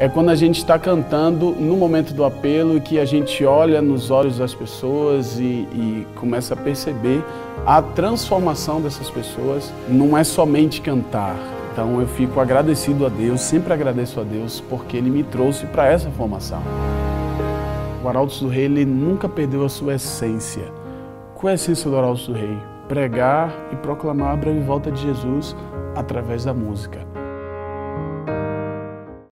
É quando a gente está cantando no momento do apelo e que a gente olha nos olhos das pessoas e, e começa a perceber a transformação dessas pessoas. Não é somente cantar. Então eu fico agradecido a Deus, sempre agradeço a Deus porque Ele me trouxe para essa formação. O Arautos do Rei ele nunca perdeu a sua essência. Qual é a essência do Arautos do Rei? Pregar e proclamar a breve volta de Jesus através da música.